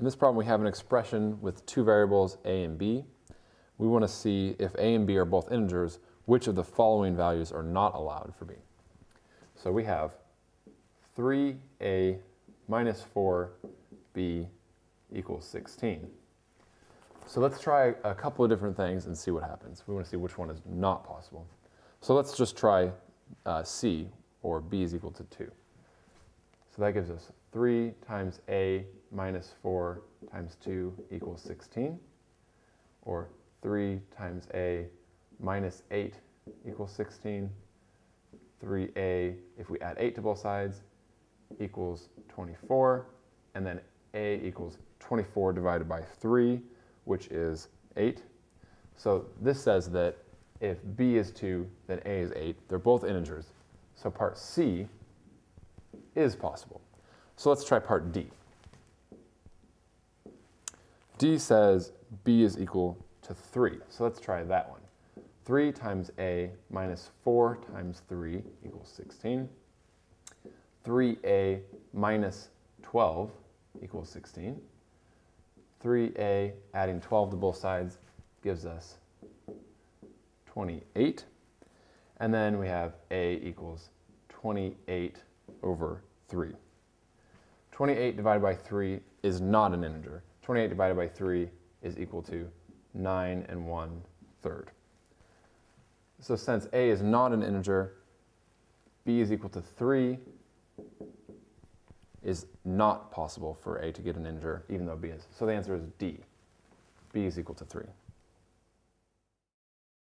In this problem, we have an expression with two variables, a and b. We want to see if a and b are both integers, which of the following values are not allowed for b. So we have 3a minus 4b equals 16. So let's try a couple of different things and see what happens. We want to see which one is not possible. So let's just try uh, c, or b is equal to 2. So that gives us 3 times a minus 4 times 2 equals 16, or 3 times a minus 8 equals 16, 3a, if we add 8 to both sides, equals 24, and then a equals 24 divided by 3, which is 8. So this says that if b is 2, then a is 8. They're both integers. So part C is possible. So let's try part D. D says b is equal to 3. So let's try that one. 3 times a minus 4 times 3 equals 16. 3a minus 12 equals 16. 3a adding 12 to both sides gives us 28. And then we have a equals 28 over 3. 28 divided by 3 is not an integer. 28 divided by 3 is equal to 9 and 1 third. So since a is not an integer, b is equal to 3 is not possible for a to get an integer, even though b is. So the answer is D. b is equal to 3.